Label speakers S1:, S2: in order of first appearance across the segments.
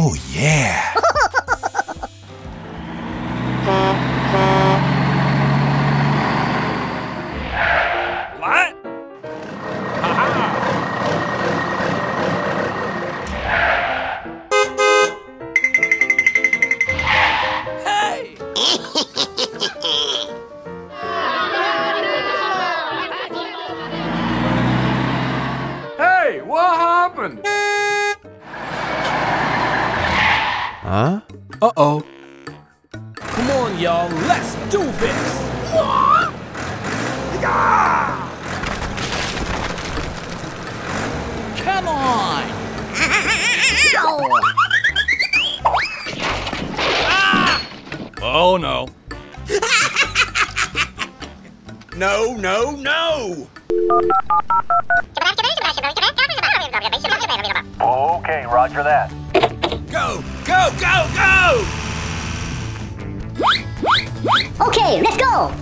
S1: Oh, yeah.
S2: What? Hey! Come on, y'all, let's do this! Come on! Oh no.
S1: No, no, no!
S3: Okay, roger that.
S1: Go, go, go, go!
S4: Okay, let's go!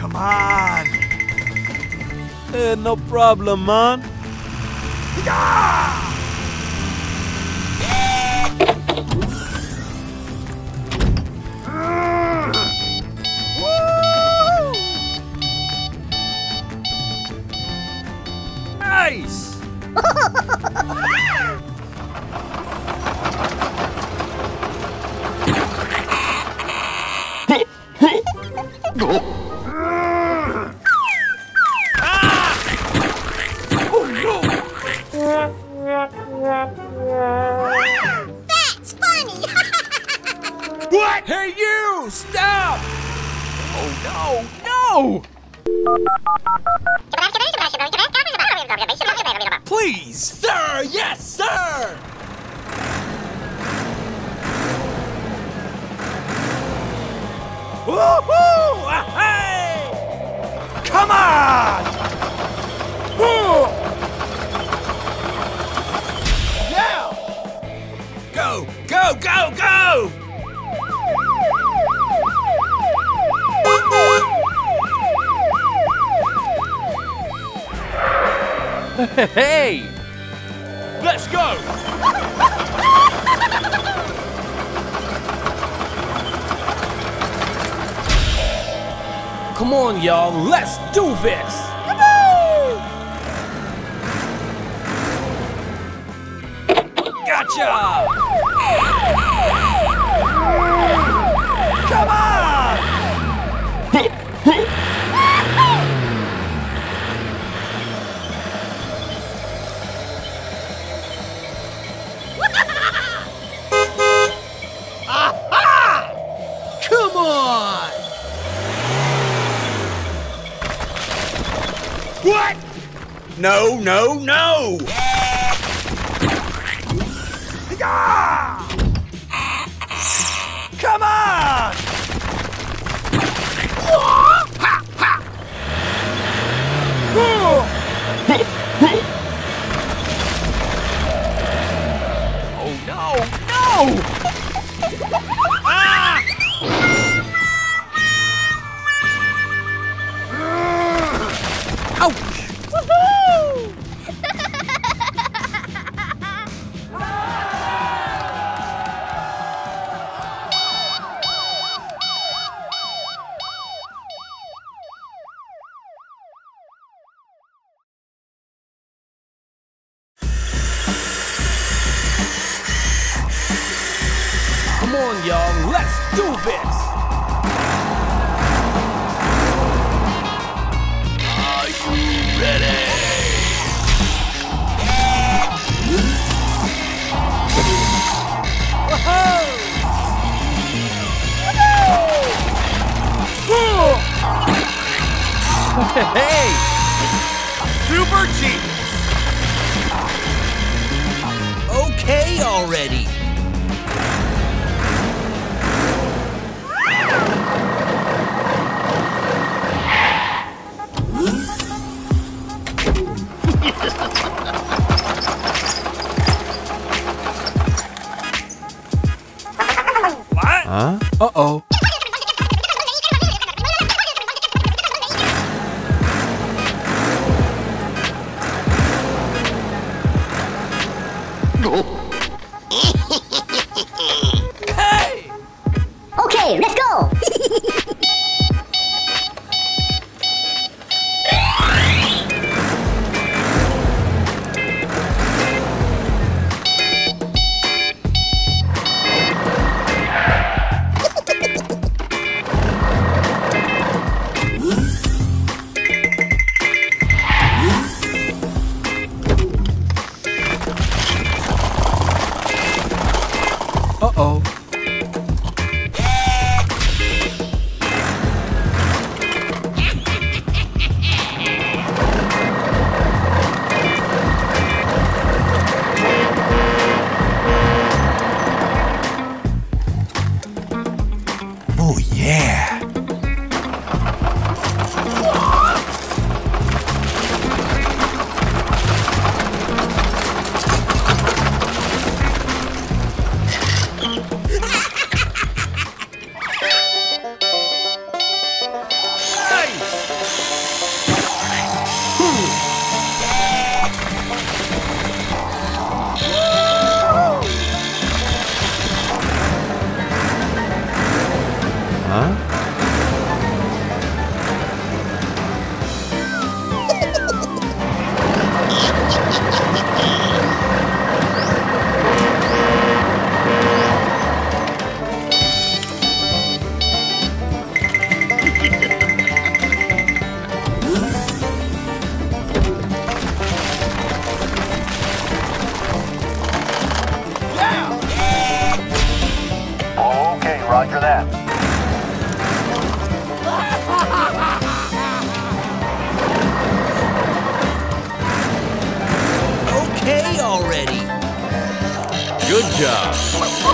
S1: Come on!
S2: Eh, no problem, man. Nice!
S4: That's funny!
S2: What? Hey, you! Stop! Oh, no! No! Please! Sir! Yes, sir! Woohoo! Hey! Come on! Woo! Yeah!
S1: Go, go, go, go!
S2: Hey! Let's go! Come on, y'all, let's do this! Gotcha! Come on!
S1: No, no, no!
S2: Come on! Oh no! No! Ah! Ouch! On, y'all, let's do this! Are you ready? Hey! Super genius!
S1: Okay already! Huh?
S2: Uh-oh. Good job.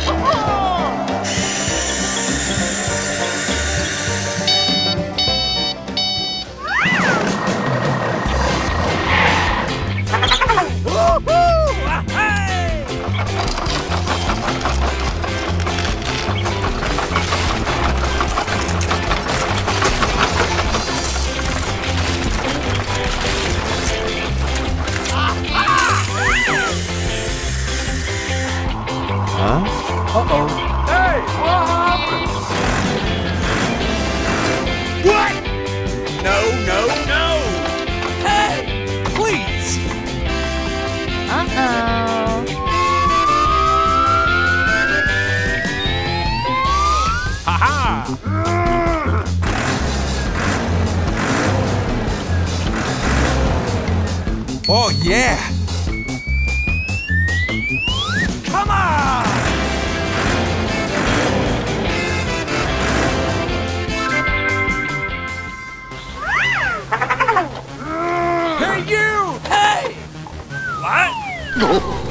S2: Oh, yeah.
S5: No!